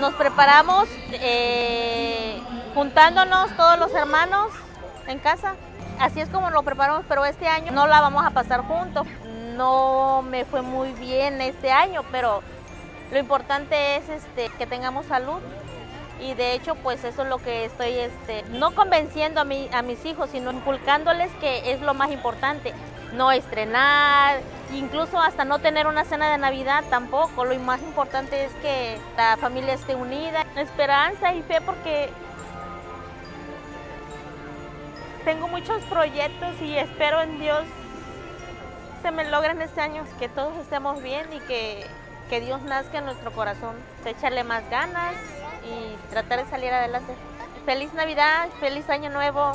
nos preparamos eh, juntándonos todos los hermanos en casa. Así es como lo preparamos, pero este año no la vamos a pasar juntos. No me fue muy bien este año, pero lo importante es este, que tengamos salud y de hecho pues eso es lo que estoy este, no convenciendo a, mi, a mis hijos, sino inculcándoles que es lo más importante, no estrenar, incluso hasta no tener una cena de Navidad tampoco, lo más importante es que la familia esté unida, esperanza y fe porque tengo muchos proyectos y espero en Dios se me logren este año, que todos estemos bien y que, que Dios nazca en nuestro corazón, echarle más ganas y tratar de salir adelante. Feliz Navidad, feliz Año Nuevo.